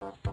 Bye.